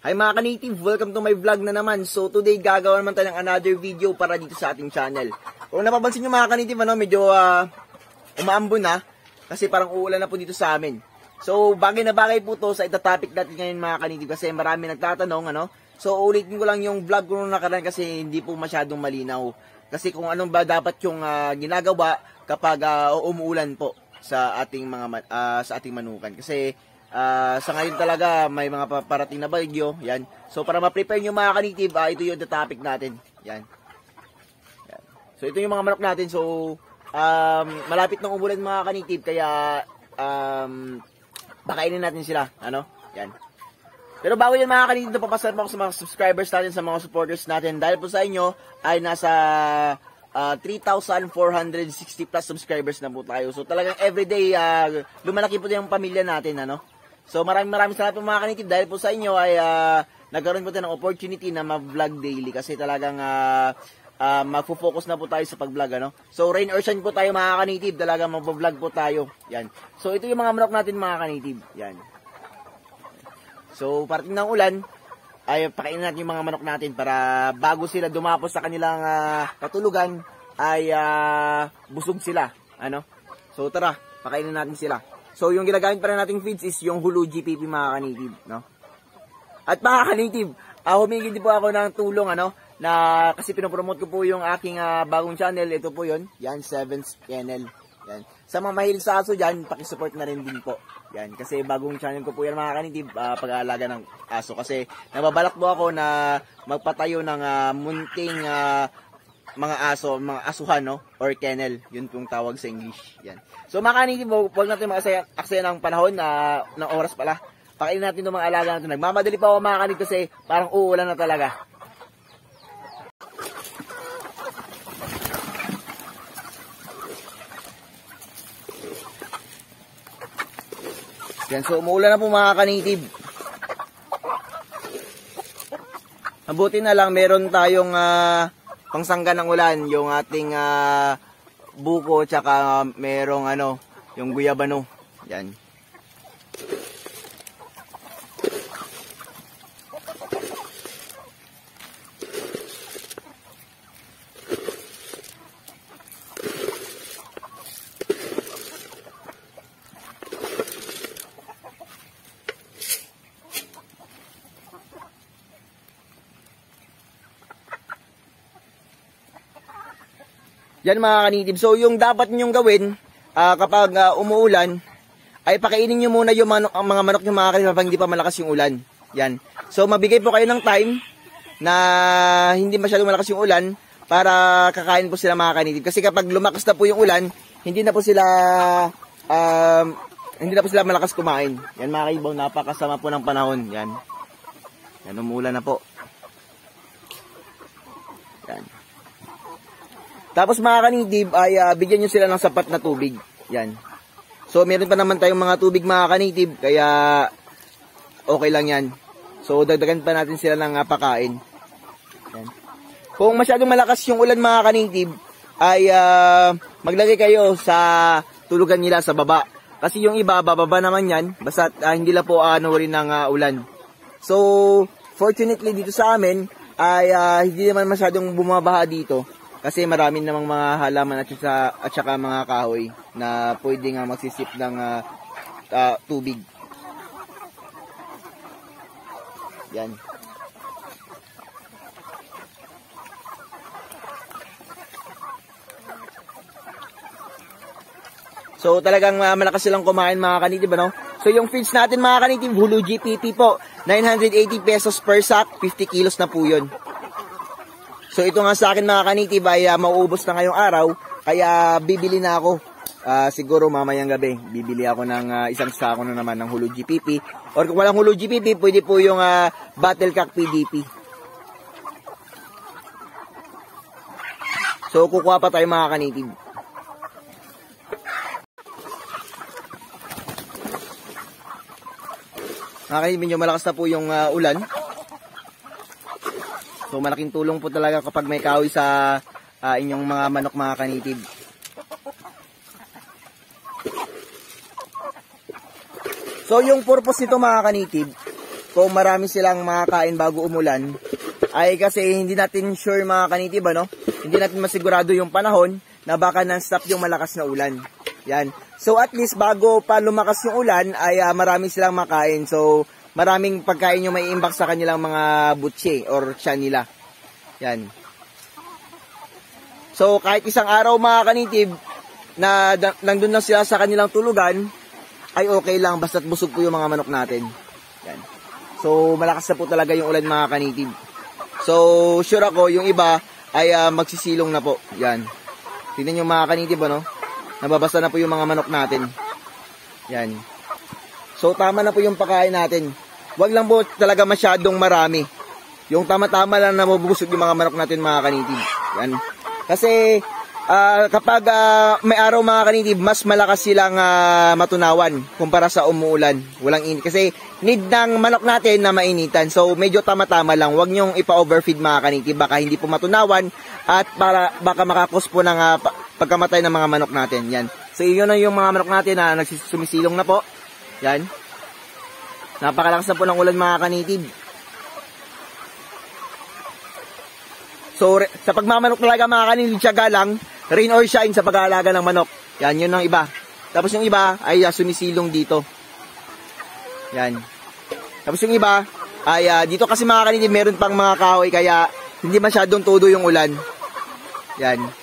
Hi mga ka-native, welcome to my vlog na naman. So today gagawa naman tayo ng another video para dito sa ating channel. Kung napapansin nyo mga ka-native, ano, medyo uh, umaambon na kasi parang uulan na po dito sa amin. So bagay na bagay po to sa itatopic natin ngayon mga ka-native kasi marami nagtatanong ano. So ulitin ko lang yung vlog ko nung nakaraan kasi hindi po masyadong malinaw. Kasi kung anong ba dapat yung uh, ginagawa kapag uh, umuulan po sa ating mga uh, sa ating manukan. Kasi Uh, sa ngayon talaga may mga parating na bagyo. Yan. So para ma-prepare nyo mga kanitib, uh, ito yung the topic natin. Yan. Yan. So ito yung mga manok natin. So um, malapit ng umulan mga kanitib kaya um, pakainin natin sila. Ano? Yan. Pero bago yan mga kanitib, napapasar po ako sa mga subscribers natin, sa mga supporters natin. Dahil po sa inyo ay nasa uh, 3,460 plus subscribers na po tayo. So talagang everyday uh, lumalaki po yung pamilya natin ano. So maraming maraming salamat po mga kanitib dahil po sa inyo ay uh, nagkaroon po tayo ng opportunity na ma-vlog daily kasi talagang uh, uh, magfo-focus na po tayo sa pag-vlog ano. So rain or shine po tayo mga kanitib, talagang mag-vlog po tayo. Yan. So ito yung mga manok natin mga kanitib. Yan. So parating ng ulan, ay pakainin natin yung mga manok natin para bago sila dumapos sa kanilang uh, katulugan ay uh, busog sila. Ano? So tara, pakainin natin sila. So, yung ginagamit pa rin nating feeds is yung Hulu GPP mga kanitib, no? At mga kanitib, uh, humingi din po ako ng tulong, ano, na kasi pinopromote ko po yung aking uh, bagong channel. Ito po yon Yan, 7th channel. Yan. Sa mga mahilig sa aso dyan, pakisupport na rin din po. Yan, kasi bagong channel ko po yan mga kanitib, uh, pag-aalaga ng aso. Kasi nababalak po ako na magpatayo ng uh, munting uh, mga aso, mga asuhan, no? Or kennel. Yun pong tawag sa English. Yan. So, mga kaniki, huwag natin makasaya aksaya ng panahon na ng oras pala. Pakainin natin ng mga alaga natin. Nagmamadali pa ako mga kasi parang uulan na talaga. Yan, so umuulan na po mga kanitib. Mabuti na lang meron tayong uh, pangsangga ng ulan, yung ating uh, buko tsaka merong ano, yung guyabano. Yan. Yan mga kanitib. So yung dapat ninyong gawin uh, kapag uh, umuulan ay pakainin niyo muna yung manok, ang mga manok niyo mga kanitib habang hindi pa malakas yung ulan. Yan. So mabigay po kayo ng time na hindi masyadong malakas yung ulan para kakain po sila mga kanitib. Kasi kapag lumakas na po yung ulan, hindi na po sila um, hindi na po sila malakas kumain. Yan mga kaibaw, napakasama po ng panahon. Yan. Yan, umulan na po. Yan. Tapos mga kanidib ay uh, bigyan nyo sila ng sapat na tubig. Yan. So meron pa naman tayong mga tubig mga kanitib kaya okay lang yan. So dagdagan pa natin sila ng uh, pakain. Yan. Kung masyadong malakas yung ulan mga kanitib ay uh, maglagay kayo sa tulugan nila sa baba. Kasi yung iba bababa naman yan basta uh, hindi la po ano uh, rin ng uh, ulan. So fortunately dito sa amin ay uh, hindi naman masyadong bumabaha dito. Kasi marami namang mga halaman at saka, at saka mga kahoy na pwede nga magsisip ng uh, uh, tubig. Yan. So talagang uh, malakas silang kumain mga kanitib ano. So yung feeds natin mga kanitib, Hulu GPP po, 980 pesos per sack, 50 kilos na po 'yon. So ito nga sa akin mga kanitib ay uh, mauubos na ngayong araw. Kaya bibili na ako. Uh, siguro mamayang gabi, bibili ako ng uh, isang sako na naman ng Hulu GPP. Or kung walang Hulu GPP, pwede po yung uh, Battlecock PDP. So kukuha pa tayo mga kanitib. Mga kanitib, medyo malakas na po yung uh, ulan. So malaking tulong po talaga kapag may kahoy sa uh, inyong mga manok mga kanitib. So yung purpose nito mga kanitib kung marami silang makakain bago umulan, ay kasi hindi natin sure mga kanitib, ano? Hindi natin masigurado yung panahon na baka non-stop yung malakas na ulan. Yan. So at least bago pa lumakas yung ulan ay uh, marami silang makain. So maraming pagkain yung may imbak sa kanilang mga butche or tiyan nila. Yan. So kahit isang araw mga kanitib na nandun lang sila sa kanilang tulugan ay okay lang basta't busog po yung mga manok natin. Yan. So malakas na po talaga yung ulan mga kanitib. So, sure ako, yung iba ay uh, magsisilong na po. Yan. Tingnan nyo mga kanitib, ano? Nababasa na po yung mga manok natin. Yan. So, tama na po yung pagkain natin. Huwag lang po talaga masyadong marami. Yung tama-tama lang na mabubusog yung mga manok natin, mga kanitib. Yan. Kasi, uh, kapag uh, may araw mga kanitib, mas malakas silang uh, matunawan kumpara sa umuulan. Walang init. Kasi need ng manok natin na mainitan. So medyo tama-tama lang. Huwag nyong ipa-overfeed mga kanitib. Baka hindi po matunawan at para, baka makakos po ng uh, pagkamatay ng mga manok natin. Yan. So yun na yung mga manok natin na nagsumisilong na po. Yan. Napakalakas na po ng ulan mga kanitib. So, sa pagmamanok talaga mga kanil, tiyaga lang, rain or shine sa pag-aalaga ng manok. Yan, yun ang iba. Tapos yung iba ay uh, sumisilong dito. Yan. Tapos yung iba ay uh, dito kasi mga kanil, meron pang mga kahoy kaya hindi masyadong todo yung ulan. Yan.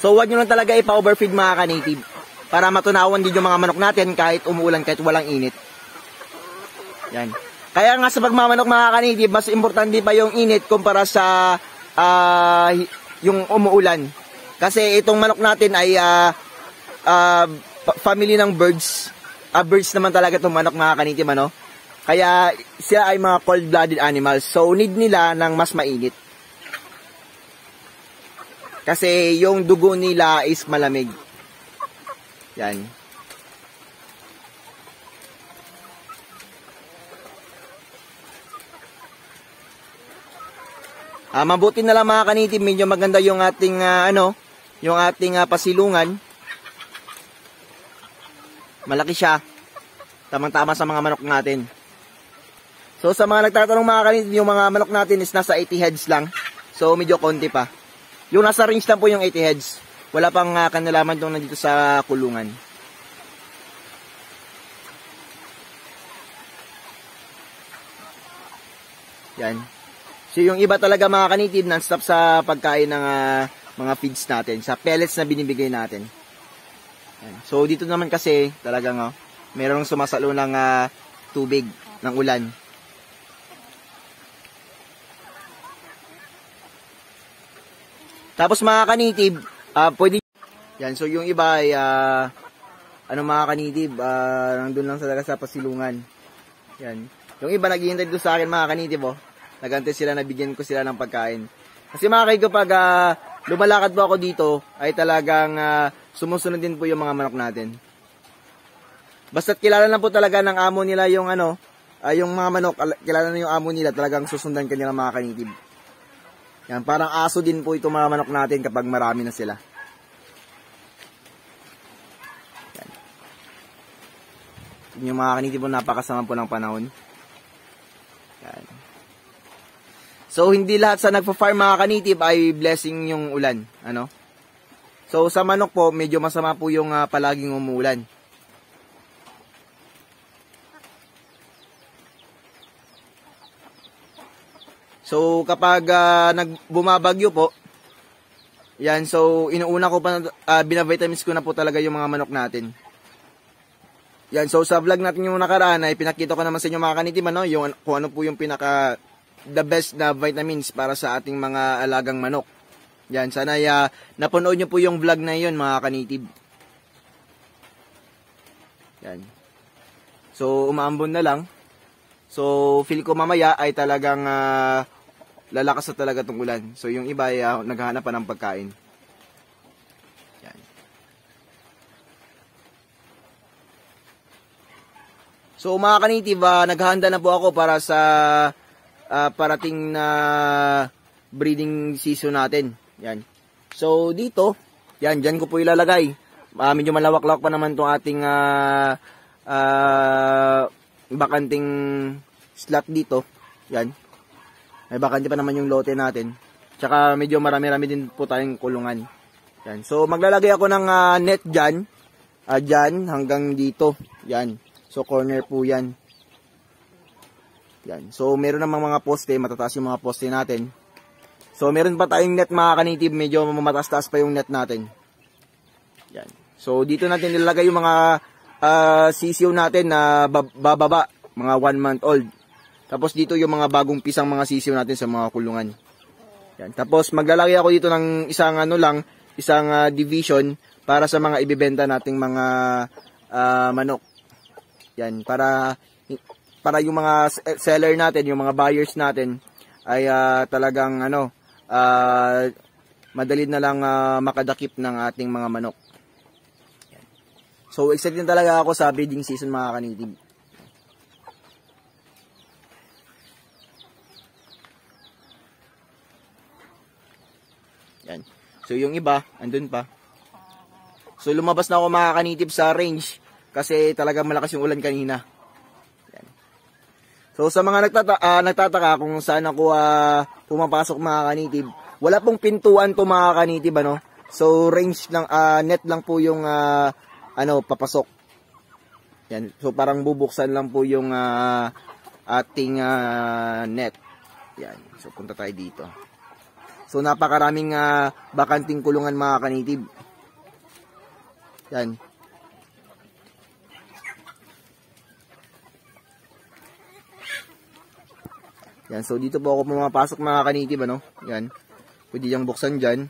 So, wag nyo lang talaga ipa-overfeed mga ka-native para matunawan din yung mga manok natin kahit umuulan, kahit walang init. Yan. Kaya nga sa pagmamanok mga kanitib, mas importante pa yung init kumpara sa uh, yung umuulan. Kasi itong manok natin ay uh, uh, family ng birds. Uh, birds naman talaga itong manok mga kanitib, ano? Kaya sila ay mga cold-blooded animals. So need nila ng mas mainit. Kasi yung dugo nila is malamig. Yan. Ah, mabuti na lang mga kanitim, medyo maganda yung ating uh, ano, yung ating uh, pasilungan. Malaki siya. Tamang-tama sa mga manok natin. So sa mga nagtatanong mga kanitim, yung mga manok natin is nasa 80 heads lang. So medyo konti pa. Yung nasa range lang po yung 80 heads. Wala pang uh, kanalaman doon nandito sa kulungan. Yan. So yung iba talaga mga kanitid, non-stop sa pagkain ng uh, mga feeds natin, sa pellets na binibigay natin. Yan. So dito naman kasi talagang uh, mayroong sumasalo ng uh, tubig ng ulan. Tapos mga kanitib, uh, pwede yan so yung iba ay uh, ano mga kanitib uh, nandun lang talaga sa pasilungan. Yan. Yung iba naghihintay doon sa akin mga kanitib oh. Nagantay sila nabigyan ko sila ng pagkain. Kasi mga kaigo pag uh, lumalakad po ako dito ay talagang uh, sumusunod din po yung mga manok natin. Basta't kilala na po talaga ng amo nila yung ano uh, yung mga manok kilala na yung amo nila talagang susundan kanila mga kanitib yan, parang aso din po itong mga manok natin kapag marami na sila. Yan. Yung mga kanitib po napakasama po ng panahon. Yan. So, hindi lahat sa nagpa-farm mga kanitib ay blessing yung ulan. Ano? So, sa manok po, medyo masama po yung uh, palaging umuulan. So, kapag uh, nagbumabagyo po, yan, so, inuuna ko pa, uh, binavitamins ko na po talaga yung mga manok natin. Yan, so sa vlog natin yung nakaraan ay pinakita ko naman sa inyo mga kanitim, ano, yung, kung ano po yung pinaka, the best na vitamins para sa ating mga alagang manok. Yan, sana uh, napanood nyo po yung vlog na yun mga kanitib. Yan. So, umaambon na lang. So, feel ko mamaya ay talagang uh, lalakas na talaga tong ulan. So yung iba ay uh, naghahanap pa ng pagkain. Yan. So mga kanitib, uh, naghahanda na po ako para sa uh, parating na breeding season natin. Yan. So dito, Yan, dyan ko po ilalagay. Uh, medyo malawak-lawak pa naman itong ating uh, uh, bakanting slot dito. Yan. May bakante pa naman yung lote natin. Tsaka medyo marami-rami din po tayong kulungan. Yan. So maglalagay ako ng uh, net dyan. Uh, dyan hanggang dito. Yan. So corner po yan. Yan. So meron namang mga poste. Matataas yung mga poste natin. So meron pa tayong net mga kanitib. Medyo mataas-taas pa yung net natin. Yan. So dito natin nilalagay yung mga uh, sisiyo natin na bababa. Mga 1 month old. Tapos dito yung mga bagong pisang mga sisiw natin sa mga kulungan. Yan. Tapos maglalagay ako dito ng isang ano lang, isang uh, division para sa mga ibebenta nating mga uh, manok. Yan, para para yung mga seller natin, yung mga buyers natin ay uh, talagang ano, uh, madali na lang uh, makadakip ng ating mga manok. So excited talaga ako sa breeding season mga kanitib. Yan. So yung iba, andun pa. So lumabas na ako makakanitip sa range kasi talagang malakas yung ulan kanina. Yan. So sa mga nagtata uh, nagtataka kung saan ako uh, pumapasok mga wala pong pintuan to mga kanitib ano. So range lang uh, net lang po yung uh, ano papasok. Yan. So parang bubuksan lang po yung uh, ating uh, net. Yan. So punta tayo dito. So napakaraming uh, bakanting kulungan mga kanitib. Yan. Yan, so dito po ako pumapasok mga kanitib, ano? Yan. Pwede yung buksan dyan.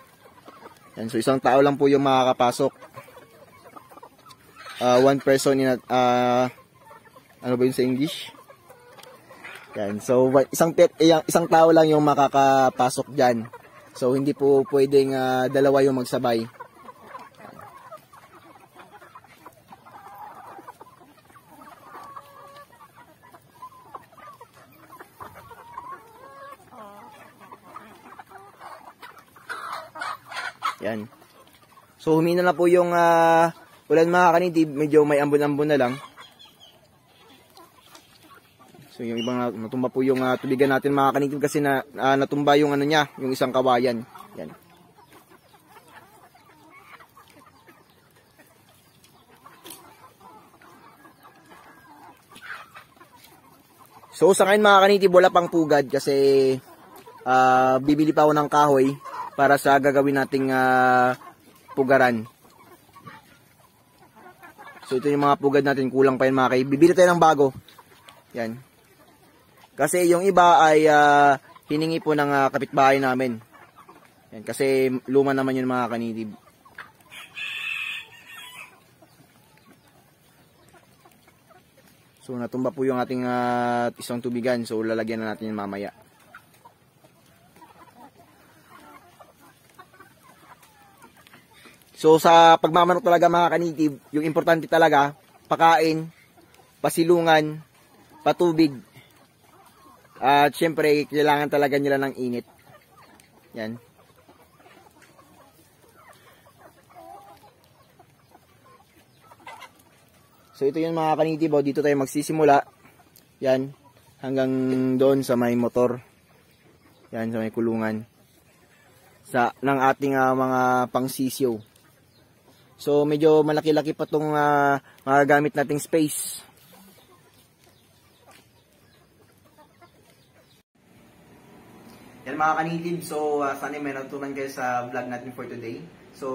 Yan, so isang tao lang po yung makakapasok. Uh, one person in a, uh, ano ba yun sa English? Yan, so isang pet, isang tao lang yung makakapasok dyan. So, hindi po pwedeng uh, dalawa yung magsabay. Yan. So, humina na po yung uh, ulan mga kanitib. Medyo may ambon-ambon na lang. So yung ibang natumba po yung uh, tubigan natin mga kanitib kasi na uh, natumba yung ano niya, yung isang kawayan. Yan. So sa ngayon mga kanitib wala pang pugad kasi uh, bibili pa ako ng kahoy para sa gagawin nating uh, pugaran. So ito yung mga pugad natin, kulang pa yun mga kay. Bibili tayo ng bago. Yan. Kasi yung iba ay uh, hiningi po ng uh, kapitbahay namin. Yan, kasi luma naman yung mga kanidib. So natumba po yung ating uh, isang tubigan. So lalagyan na natin yung mamaya. So sa pagmamanok talaga mga kanitib, yung importante talaga, pakain, pasilungan, patubig, at syempre, kailangan talaga nila ng init. Yan. So ito yung mga kanitibo, dito tayo magsisimula. Yan, hanggang doon sa may motor. Yan, sa may kulungan. Sa, ng ating uh, mga pangsisyo. So medyo malaki-laki pa itong uh, mga gamit nating space. Yan mga kanitib, so uh, sana may natutunan kayo sa vlog natin for today. So,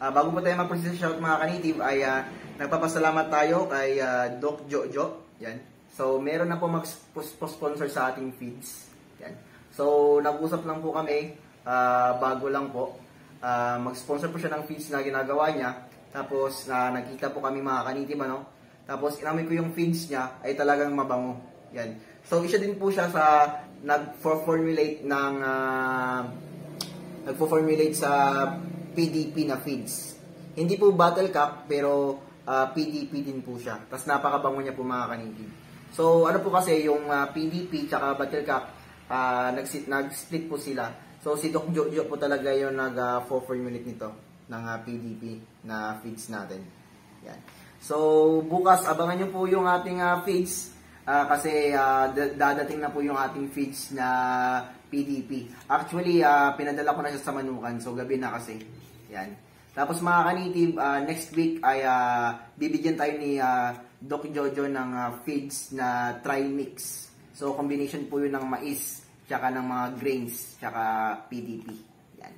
uh, bago po tayo mag-proceed sa shout mga kanitib, ay uh, nagpapasalamat tayo kay uh, Doc Jojo. Yan. So, meron na po mag-sponsor sa ating feeds. Yan. So, nag-usap lang po kami, uh, bago lang po. Uh, mag-sponsor po siya ng feeds na ginagawa niya. Tapos, na uh, nagkita po kami mga kanitib, ano? Tapos, inamoy ko yung feeds niya, ay talagang mabango. Yan. So, isa din po siya sa nag-formulate ng uh, nagfo-formulate sa PDP na feeds. Hindi po bottle cap pero uh, ah, PDP din po siya. Tapos napakabango niya po mga kanigin. So ano po kasi yung uh, ah, PDP tsaka bottle cap uh, nag-split po sila. So si Doc Jojo po talaga yung nag-formulate uh, nito ng ah, PDP na feeds natin. Yan. So, bukas abangan nyo po yung ating ah, feeds ah, kasi da- dadating na po yung ating feeds na PDP. Actually, ah, pinadala ko na siya sa Manukan, so gabi na kasi. Yan. Tapos mga kanitib, ah, next week ay ah, bibigyan tayo ni ah, Doc Jojo ng ah, feeds na tri-mix. So, combination po yun ng mais, tsaka ng mga grains, tsaka PDP. Yan.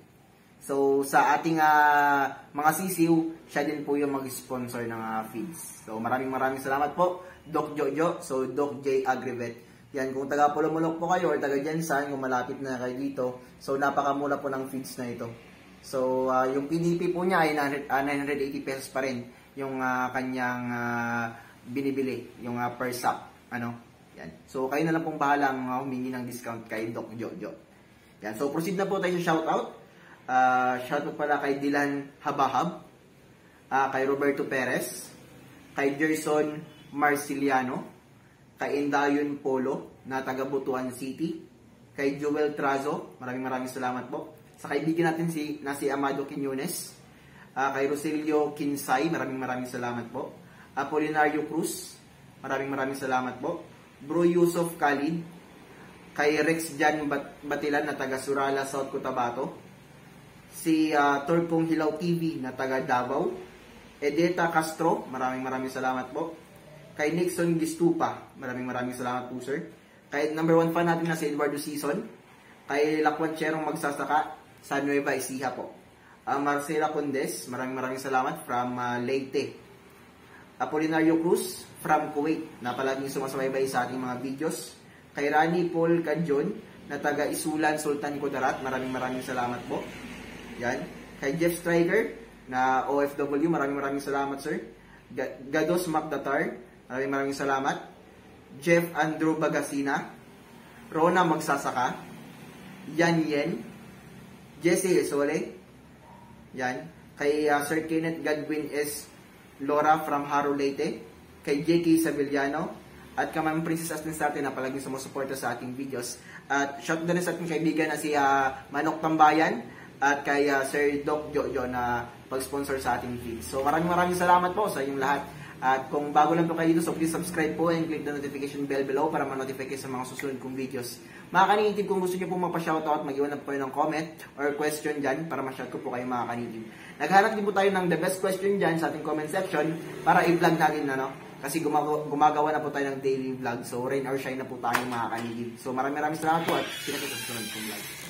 So, sa ating ah, mga sisiw, siya din po yung mag-sponsor ng ah, feeds. So, maraming maraming salamat po, Doc Jojo. So, Doc J. Agrivet. Yan, kung taga Pulumulok po kayo or taga Jensan, kung malapit na kayo dito, so napakamura po ng feeds na ito. So, ah, yung PDP po niya ay 900, ah, 980 pesos pa rin yung ah, kanyang ah, binibili, yung ah, per sap. Ano? Yan. So, kayo na lang pong bahala uh, humingi ng discount kay Doc Jojo. Yan. So, proceed na po tayo sa shoutout. Uh, shoutout pala kay Dylan Habahab, ah, kay Roberto Perez, kay Gerson Marciliano, kay Indayon Polo na taga Butuan City, kay Joel Trazo, maraming maraming salamat po. Sa kaibigan natin si na si Amado Quiñones, ah, kay Rosilio Kinsay, maraming maraming salamat po. Apolinario Cruz, maraming maraming salamat po. Bro Yusuf Khalid, kay Rex Jan Bat- Batilan na taga Surala, South Cotabato. Si ah, Torpong Hilaw TV na taga Davao. Edeta Castro, maraming maraming salamat po. Kay Nixon Gistupa, maraming maraming salamat po sir. Kay number one fan natin na si Eduardo Season. Kay Lakwan Cherong Magsasaka sa Nueva Ecija po. Ah, Marcela Condes, maraming maraming salamat from ah, Leyte. Apolinario Cruz from Kuwait na palaging sumasabay sa ating mga videos. Kay Rani Paul Canjon na taga Isulan, Sultan Kudarat, maraming maraming salamat po. Yan. Kay Jeff Striker na OFW, maraming maraming salamat sir. Ga- Gados Macdatar, maraming maraming salamat. Jeff Andrew Bagasina, Rona Magsasaka, Yan Yen, Jesse Sole, yan. Kay uh, Sir Kenneth Godwin S. Laura from Haro Leyte. Kay J.K. Savillano. At kay Ma'am Princess Astin sa na palaging sumusuporta sa ating videos. At shout doon sa ating kaibigan na si ah, Manok Tambayan. At kay ah, Sir Doc Jojo na pag-sponsor sa ating feed. So maraming maraming salamat po sa inyong lahat. At kung bago lang po kayo dito, so please subscribe po and click the notification bell below para ma-notify kayo sa mga susunod kong videos. Mga kanitib, kung gusto niyo po magpa-shoutout, mag-iwan na po kayo ng comment or question dyan para ma-shout ko po kayo mga kanitib. Naghanap din po tayo ng the best question dyan sa ating comment section para i-vlog natin na, no? Kasi gumagawa, na po tayo ng daily vlog. So, rain or shine na po tayo mga kanitib. So, maraming salamat po at kita sa susunod kong vlog.